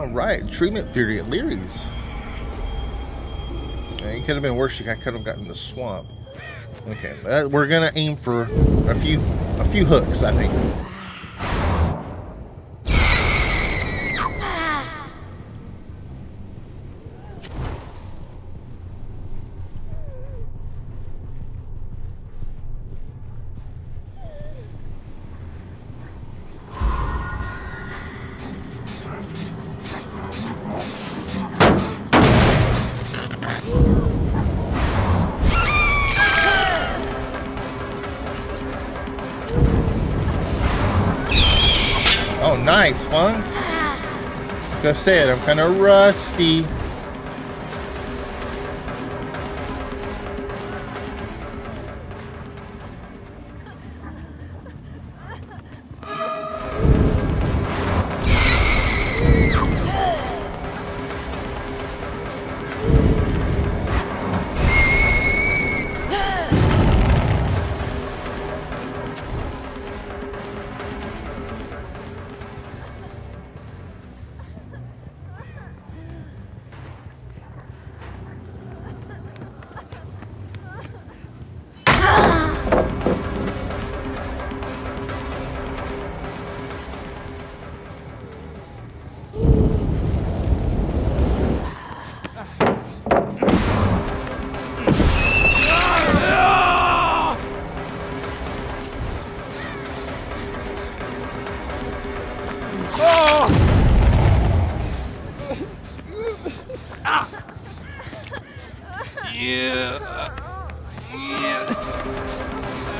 All right, Treatment Theatre at Lery's. Yeah, it could have been worse. I could have gotten the swamp. Okay, we're gonna aim for a few, a few hooks, I think. Like I said, I'm kind of rusty. Yeah. Yeah.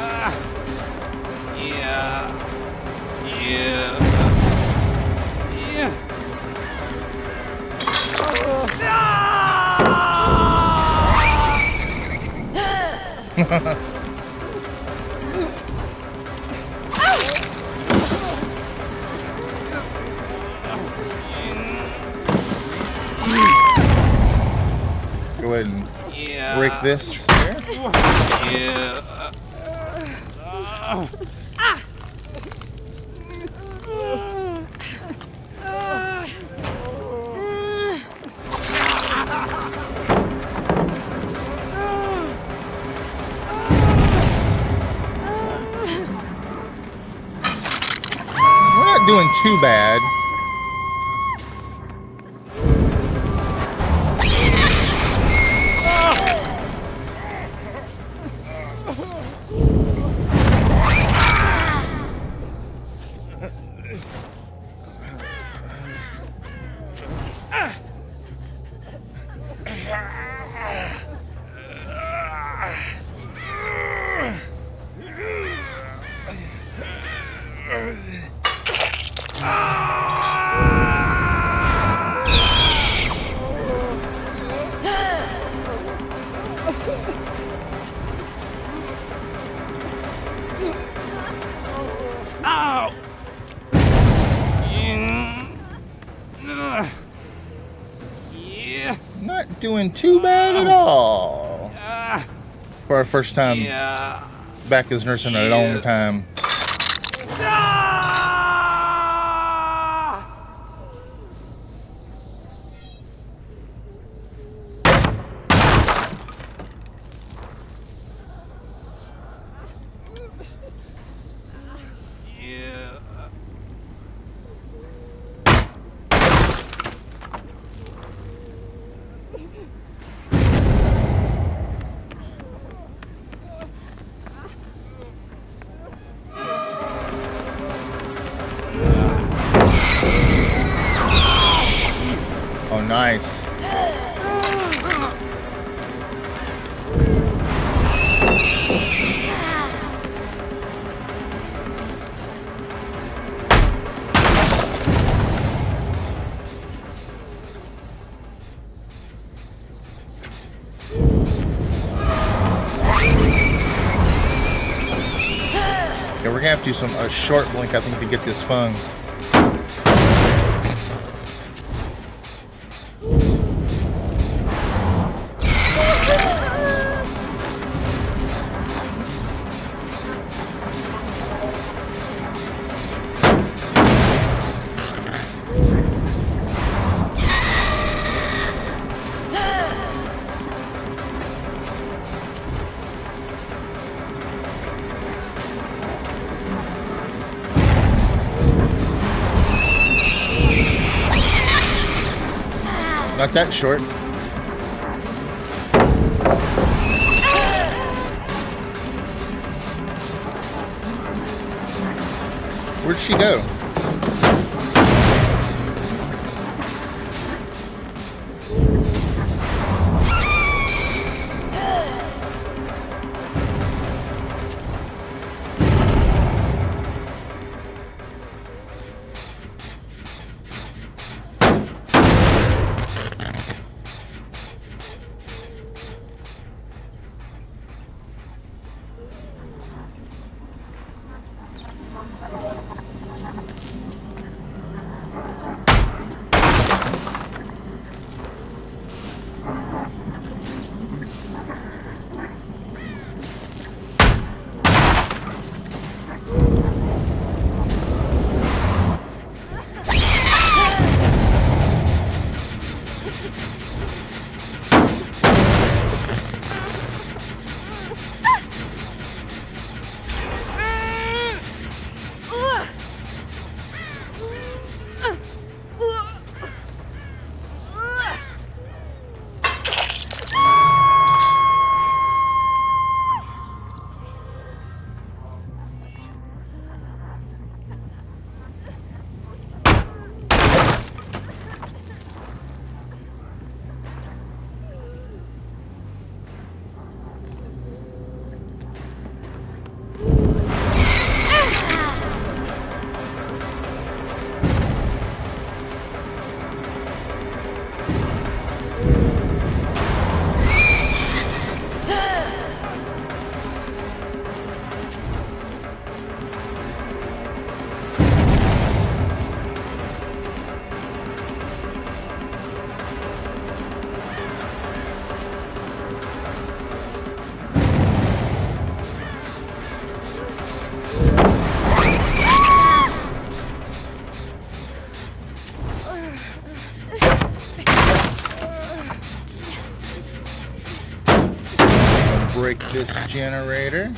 Ah. Yeah. Yeah. Yeah. Ahead and Break this. Yeah. We're not doing too bad. Not doing too bad at all. Ah. For our first time Yeah. back as nurse in a long time. Nice. Yeah, we're gonna have to do some a short blink, I think, to get this fun. That short. Where'd she go? Break this generator.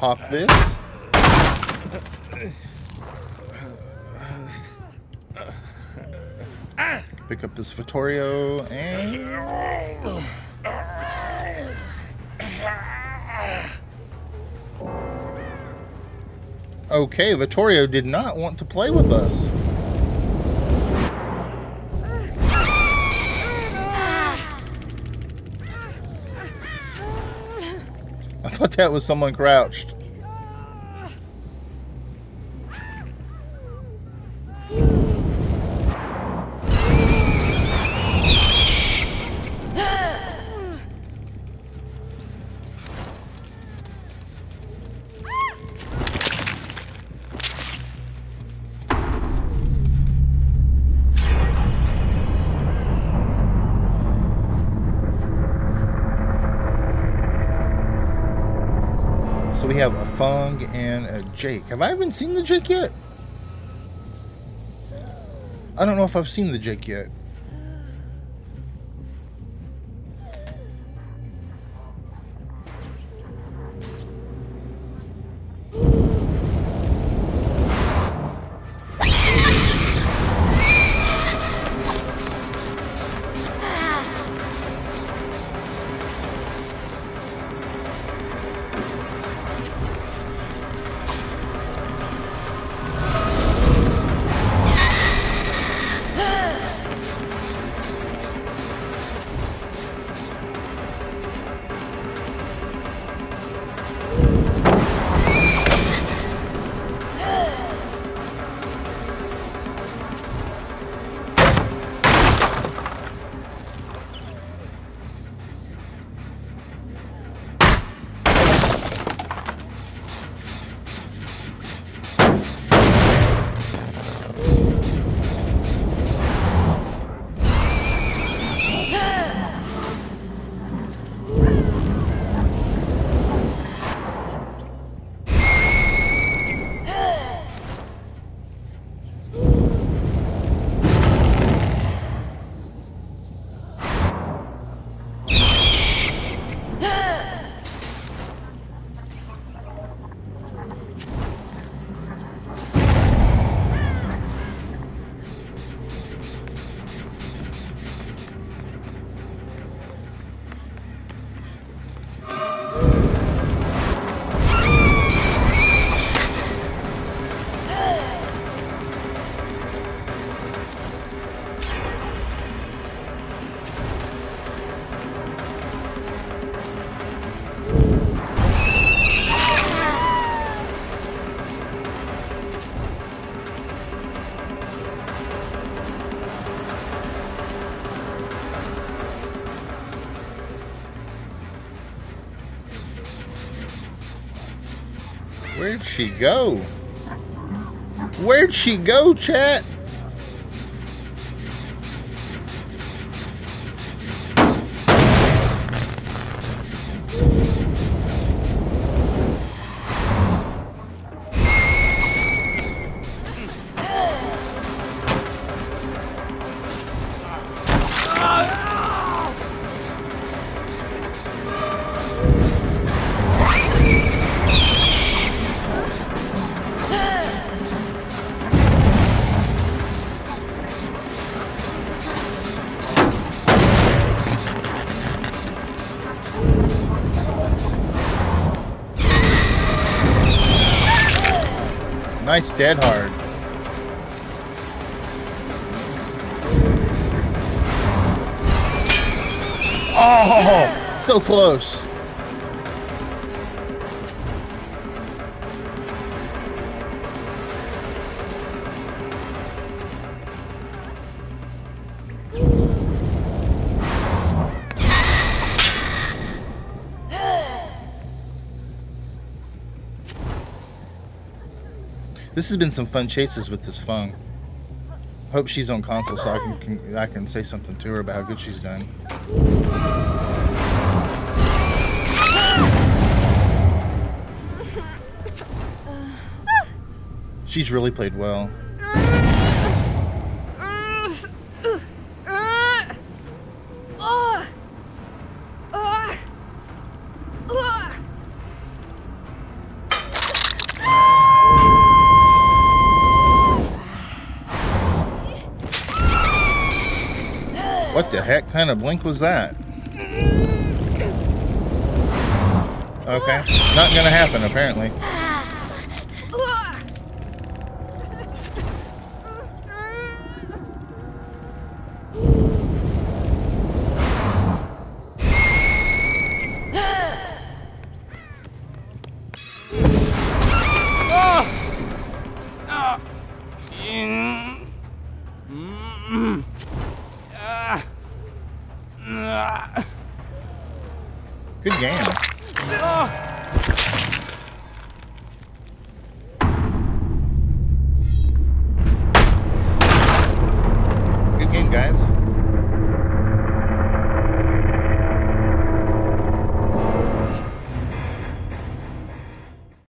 Pop this. Pick up this Vittorio and Okay, Vittorio did not want to play with us. That was someone crouched. We have a Feng and a Jake. Have I even seen the Jake yet? I don't know if I've seen the Jake yet. Where'd she go? Where'd she go, chat? Nice dead hard. Oh, so close. This has been some fun chases with this Feng. Hope she's on console so I can, can I can say something to her about how good she's done. She's really played well. What the heck kind of blink was that? Okay, not gonna happen apparently. Ah! Ah! Mm. Mm. Good game.